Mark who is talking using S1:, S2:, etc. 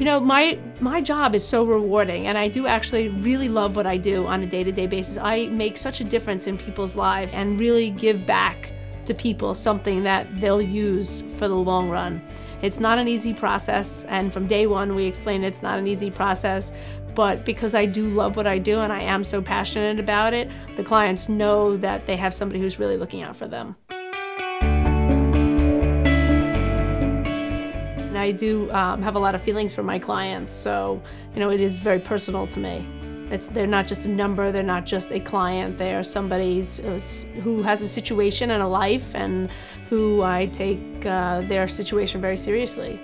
S1: You know, my my job is so rewarding and I do actually really love what I do on a day-to-day basis. I make such a difference in people's lives and really give back to people something that they'll use for the long run. It's not an easy process and from day one we explain it's not an easy process, but because I do love what I do and I am so passionate about it, the clients know that they have somebody who's really looking out for them. I do um, have a lot of feelings for my clients, so you know it is very personal to me. It's, they're not just a number, they're not just a client, they are somebody who has a situation and a life and who I take uh, their situation very seriously.